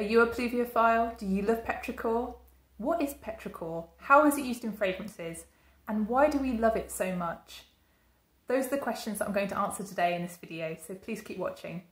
Are you a pluviophile? Do you love petrichor? What is petrichor? How is it used in fragrances? And why do we love it so much? Those are the questions that I'm going to answer today in this video, so please keep watching.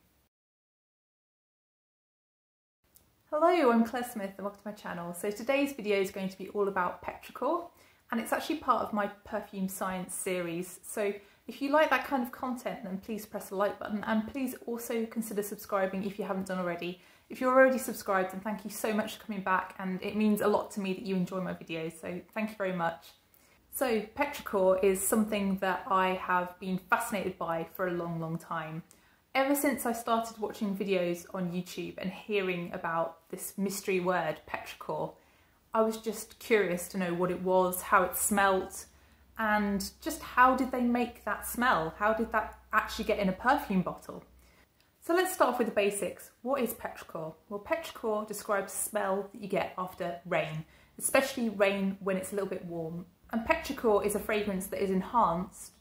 Hello, I'm Claire Smith and welcome to my channel. So today's video is going to be all about petrichor and it's actually part of my perfume science series. So if you like that kind of content then please press the like button and please also consider subscribing if you haven't done already. If you're already subscribed then thank you so much for coming back and it means a lot to me that you enjoy my videos so thank you very much. So petrichor is something that I have been fascinated by for a long, long time. Ever since I started watching videos on YouTube and hearing about this mystery word, petrichor, I was just curious to know what it was, how it smelt, and just how did they make that smell? How did that actually get in a perfume bottle? So let's start off with the basics. What is petrichor? Well, petrichor describes smell that you get after rain, especially rain when it's a little bit warm and petrichor is a fragrance that is enhanced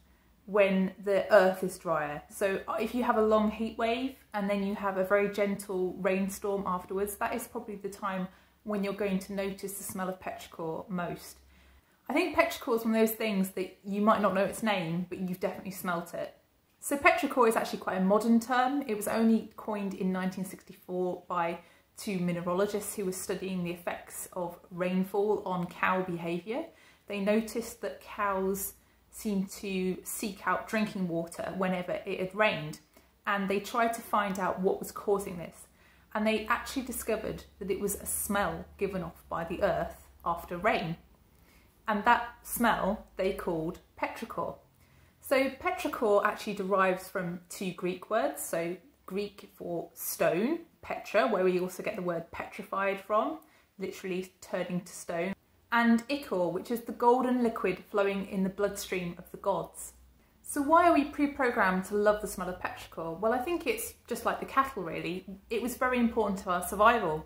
when the earth is drier. So if you have a long heat wave and then you have a very gentle rainstorm afterwards, that is probably the time when you're going to notice the smell of petrichor most. I think petrichor is one of those things that you might not know its name, but you've definitely smelt it. So petrichor is actually quite a modern term. It was only coined in 1964 by two mineralogists who were studying the effects of rainfall on cow behaviour they noticed that cows seemed to seek out drinking water whenever it had rained and they tried to find out what was causing this and they actually discovered that it was a smell given off by the earth after rain and that smell they called petrichor. So petrichor actually derives from two Greek words, so Greek for stone, petra, where we also get the word petrified from, literally turning to stone, and ichor, which is the golden liquid flowing in the bloodstream of the gods. So why are we pre-programmed to love the smell of petrichor? Well, I think it's just like the cattle really. It was very important to our survival.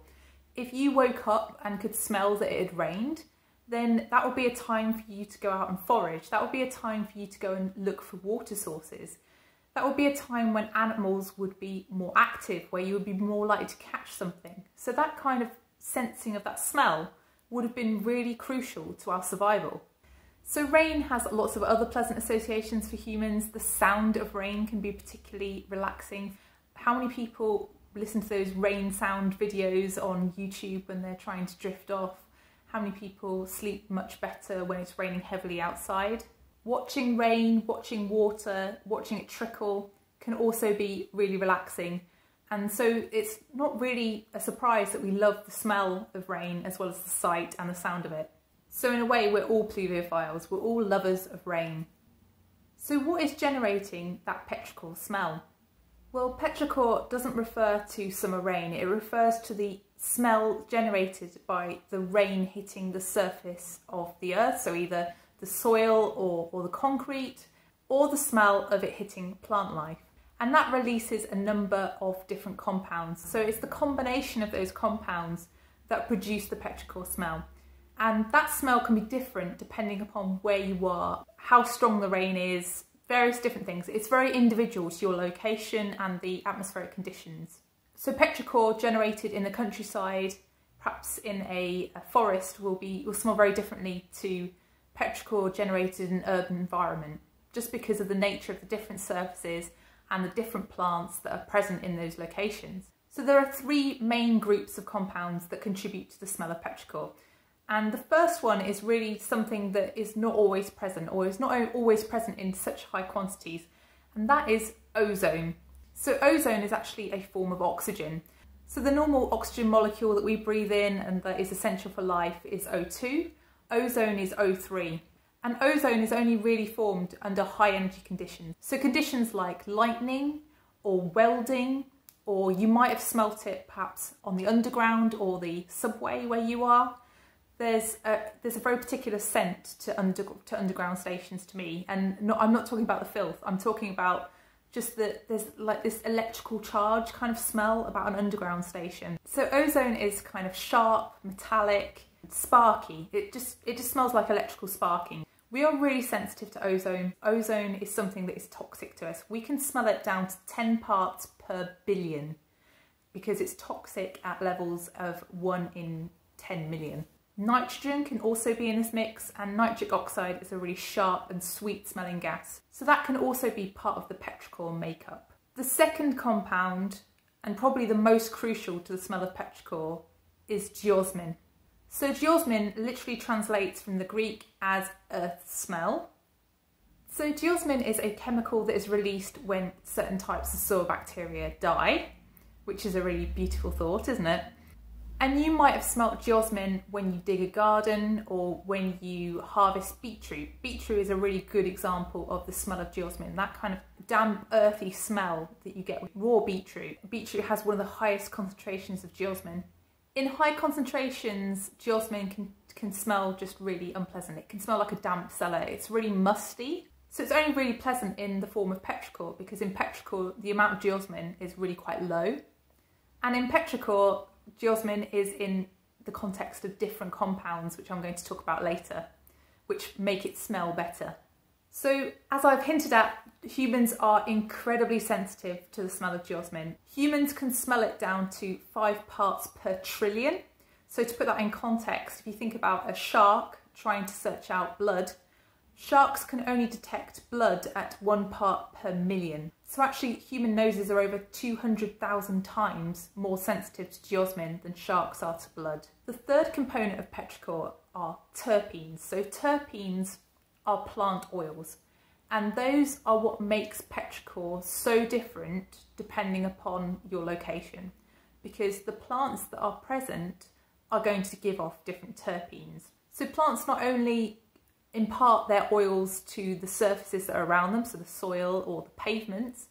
If you woke up and could smell that it had rained, then that would be a time for you to go out and forage. That would be a time for you to go and look for water sources. That would be a time when animals would be more active, where you would be more likely to catch something. So that kind of sensing of that smell would have been really crucial to our survival. So rain has lots of other pleasant associations for humans. The sound of rain can be particularly relaxing. How many people listen to those rain sound videos on YouTube when they're trying to drift off? How many people sleep much better when it's raining heavily outside? Watching rain, watching water, watching it trickle can also be really relaxing and so it's not really a surprise that we love the smell of rain as well as the sight and the sound of it. So in a way, we're all pluviophiles, we're all lovers of rain. So what is generating that petrichor smell? Well, petrichor doesn't refer to summer rain, it refers to the smell generated by the rain hitting the surface of the earth, so either the soil or, or the concrete, or the smell of it hitting plant life and that releases a number of different compounds. So it's the combination of those compounds that produce the petrichor smell. And that smell can be different depending upon where you are, how strong the rain is, various different things. It's very individual to your location and the atmospheric conditions. So petrichor generated in the countryside, perhaps in a, a forest, will be will smell very differently to petrichor generated in an urban environment, just because of the nature of the different surfaces and the different plants that are present in those locations. So there are three main groups of compounds that contribute to the smell of petrichor. And the first one is really something that is not always present or is not always present in such high quantities, and that is ozone. So ozone is actually a form of oxygen. So the normal oxygen molecule that we breathe in and that is essential for life is O2. Ozone is O3. And ozone is only really formed under high energy conditions. So conditions like lightning or welding, or you might have smelt it perhaps on the underground or the subway where you are. There's a, there's a very particular scent to, under, to underground stations to me. And not, I'm not talking about the filth, I'm talking about just that there's like this electrical charge kind of smell about an underground station. So ozone is kind of sharp, metallic, sparky. It just it just smells like electrical sparking. We are really sensitive to ozone. Ozone is something that is toxic to us. We can smell it down to 10 parts per billion. because it's toxic at levels of 1 in 10 million. Nitrogen can also be in this mix and nitric oxide is a really sharp and sweet smelling gas. So that can also be part of the petrichor makeup. The second compound, and probably the most crucial to the smell of petrichor, is geosmin. So geosmin literally translates from the Greek as earth smell. So geosmin is a chemical that is released when certain types of soil bacteria die, which is a really beautiful thought, isn't it? And you might have smelt geosmin when you dig a garden or when you harvest beetroot. Beetroot is a really good example of the smell of geosmin, that kind of damp, earthy smell that you get with raw beetroot. Beetroot has one of the highest concentrations of geosmin. In high concentrations, geosmin can, can smell just really unpleasant. It can smell like a damp cellar. It's really musty. So it's only really pleasant in the form of petrichor because in petrichor, the amount of geosmin is really quite low. And in petrichor, geosmin is in the context of different compounds, which I'm going to talk about later, which make it smell better. So, as I've hinted at, humans are incredibly sensitive to the smell of geosmin. Humans can smell it down to five parts per trillion. So, to put that in context, if you think about a shark trying to search out blood, Sharks can only detect blood at one part per million. So actually human noses are over 200,000 times more sensitive to geosmin than sharks are to blood. The third component of petrichor are terpenes. So terpenes are plant oils and those are what makes petrichor so different depending upon your location because the plants that are present are going to give off different terpenes. So plants not only impart their oils to the surfaces that are around them, so the soil or the pavements,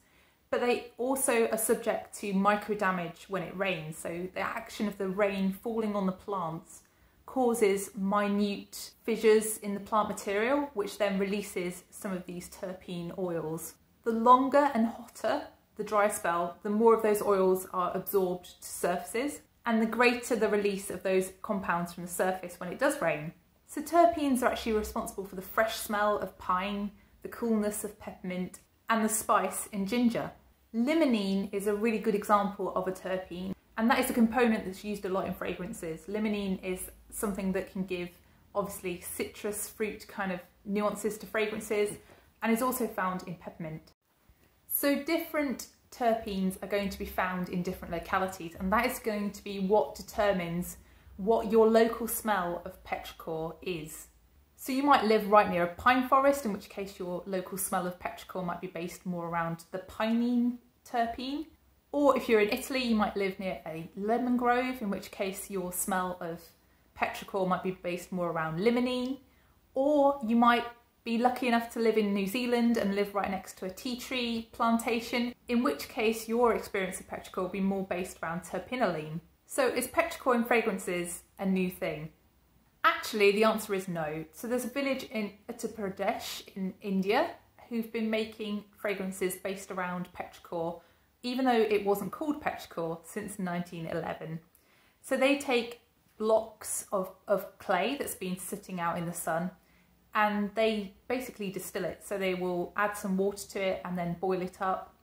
but they also are subject to micro damage when it rains. So the action of the rain falling on the plants causes minute fissures in the plant material, which then releases some of these terpene oils. The longer and hotter the dry spell, the more of those oils are absorbed to surfaces, and the greater the release of those compounds from the surface when it does rain. So terpenes are actually responsible for the fresh smell of pine, the coolness of peppermint, and the spice in ginger. Limonene is a really good example of a terpene, and that is a component that's used a lot in fragrances. Limonene is something that can give obviously citrus fruit kind of nuances to fragrances and is also found in peppermint. So different terpenes are going to be found in different localities and that is going to be what determines what your local smell of petrichor is. So you might live right near a pine forest, in which case your local smell of petrichor might be based more around the pinene terpene. Or if you're in Italy, you might live near a lemon grove, in which case your smell of petrichor might be based more around limonene. Or you might be lucky enough to live in New Zealand and live right next to a tea tree plantation, in which case your experience of petrichor will be more based around terpinolene. So is petrichor in fragrances a new thing? Actually, the answer is no. So there's a village in Uttar Pradesh in India who've been making fragrances based around petrichor, even though it wasn't called petrichor since 1911. So they take blocks of, of clay that's been sitting out in the sun and they basically distill it. So they will add some water to it and then boil it up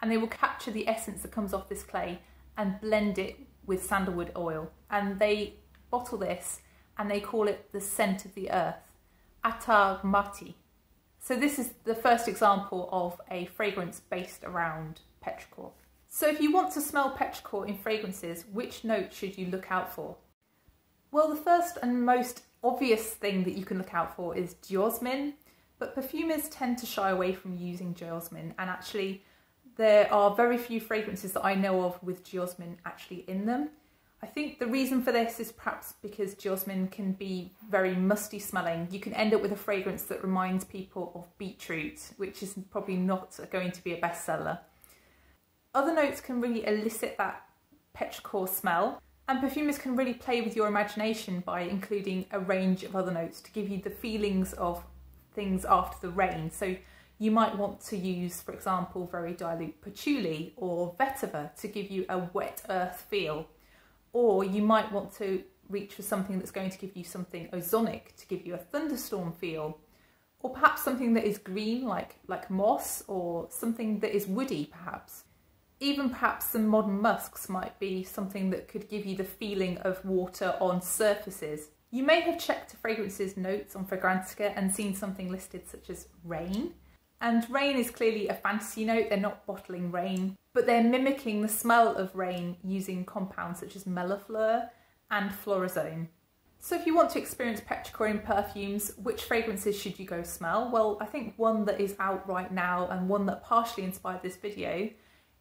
and they will capture the essence that comes off this clay and blend it with sandalwood oil and they bottle this and they call it the scent of the earth, Attar Mati. So this is the first example of a fragrance based around petrichor. So if you want to smell petrichor in fragrances, which note should you look out for? Well, the first and most obvious thing that you can look out for is geosmin, but perfumers tend to shy away from using geosmin and actually there are very few fragrances that I know of with geosmin actually in them. I think the reason for this is perhaps because geosmin can be very musty smelling. You can end up with a fragrance that reminds people of beetroot, which is probably not going to be a bestseller. Other notes can really elicit that petrichor smell, and perfumers can really play with your imagination by including a range of other notes to give you the feelings of things after the rain. So you might want to use, for example, very dilute patchouli or vetiver to give you a wet earth feel. Or you might want to reach for something that's going to give you something ozonic to give you a thunderstorm feel. Or perhaps something that is green like, like moss or something that is woody perhaps. even perhaps some modern musks might be something that could give you the feeling of water on surfaces. You may have checked fragrance's notes on Fragrantica and seen something listed such as rain. And rain is clearly a fantasy note, they're not bottling rain, but they're mimicking the smell of rain using compounds such as Mélifleur and Florazone. So if you want to experience petrichor in perfumes, which fragrances should you go smell? Well, I think one that is out right now and one that partially inspired this video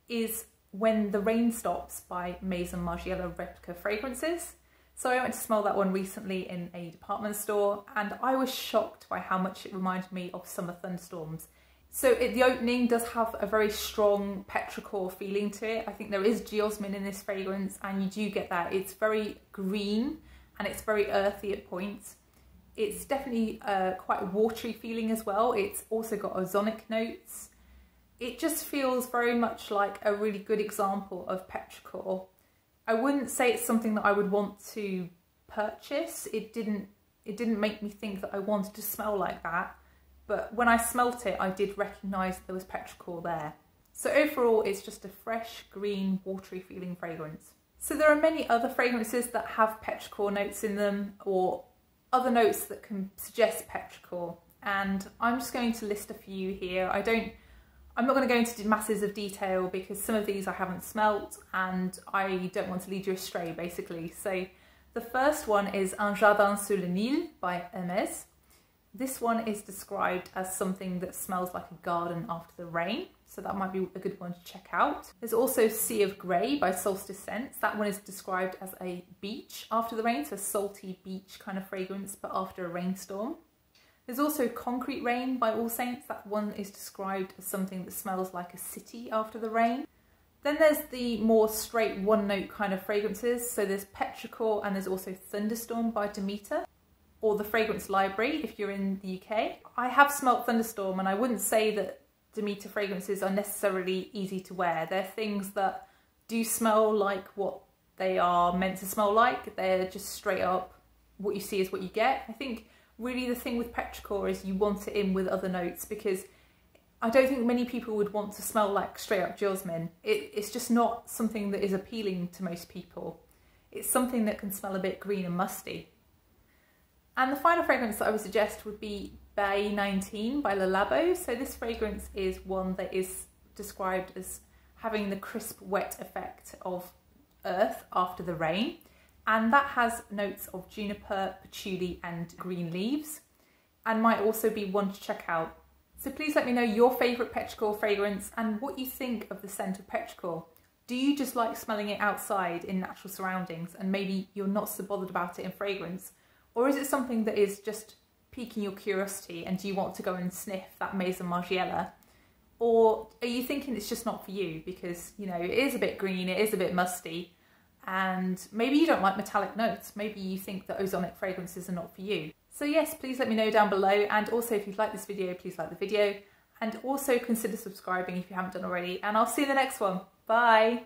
is When the Rain Stops by Maison Margiela Replica Fragrances. So I went to smell that one recently in a department store and I was shocked by how much it reminded me of summer thunderstorms. So it, the opening does have a very strong petrichor feeling to it. I think there is geosmin in this fragrance and you do get that. It's very green and it's very earthy at points. It's definitely uh, quite a watery feeling as well. It's also got ozonic notes. It just feels very much like a really good example of petrichor. I wouldn't say it's something that I would want to purchase. It didn't it didn't make me think that I wanted to smell like that but when I smelt it, I did recognise there was petrichor there. So overall, it's just a fresh, green, watery feeling fragrance. So there are many other fragrances that have petrichor notes in them or other notes that can suggest petrichor. And I'm just going to list a few here. I don't, I'm not going to go into masses of detail because some of these I haven't smelt and I don't want to lead you astray basically. So the first one is Un Jardin sur le Nil by Hermès. This one is described as something that smells like a garden after the rain, so that might be a good one to check out. There's also Sea of Grey by Solstice Scents. That one is described as a beach after the rain, so a salty beach kind of fragrance, but after a rainstorm. There's also Concrete Rain by All Saints. That one is described as something that smells like a city after the rain. Then there's the more straight one note kind of fragrances. So there's Petrichor and there's also Thunderstorm by Demeter or the Fragrance Library if you're in the UK. I have smelt Thunderstorm and I wouldn't say that Demeter fragrances are necessarily easy to wear. They're things that do smell like what they are meant to smell like. They're just straight up what you see is what you get. I think really the thing with Petrichor is you want it in with other notes because I don't think many people would want to smell like straight up geosmin. It, it's just not something that is appealing to most people. It's something that can smell a bit green and musty. And the final fragrance that I would suggest would be Baie 19 by Le Labo. So this fragrance is one that is described as having the crisp wet effect of earth after the rain. And that has notes of juniper, patchouli and green leaves and might also be one to check out. So please let me know your favourite petrichor fragrance and what you think of the scent of petrichor. Do you just like smelling it outside in natural surroundings and maybe you're not so bothered about it in fragrance? Or is it something that is just piquing your curiosity and do you want to go and sniff that Maison Margiela? Or are you thinking it's just not for you because, you know, it is a bit green, it is a bit musty, and maybe you don't like metallic notes. Maybe you think that ozonic fragrances are not for you. So yes, please let me know down below. And also if you've liked this video, please like the video. And also consider subscribing if you haven't done already. And I'll see you in the next one. Bye.